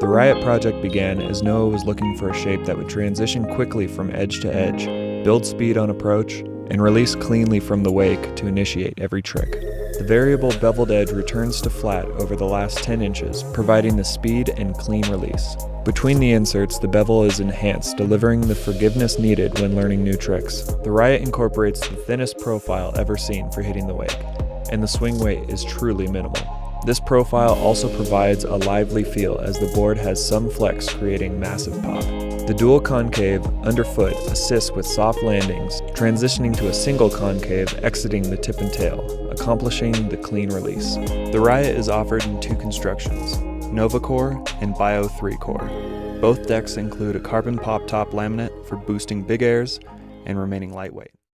The Riot project began as Noah was looking for a shape that would transition quickly from edge to edge, build speed on approach, and release cleanly from the wake to initiate every trick. The variable beveled edge returns to flat over the last 10 inches, providing the speed and clean release. Between the inserts, the bevel is enhanced, delivering the forgiveness needed when learning new tricks. The Riot incorporates the thinnest profile ever seen for hitting the wake, and the swing weight is truly minimal. This profile also provides a lively feel as the board has some flex creating massive pop. The dual concave underfoot assists with soft landings, transitioning to a single concave exiting the tip and tail, accomplishing the clean release. The Riot is offered in two constructions, NovaCore and Bio 3 Core. Both decks include a carbon pop top laminate for boosting big airs and remaining lightweight.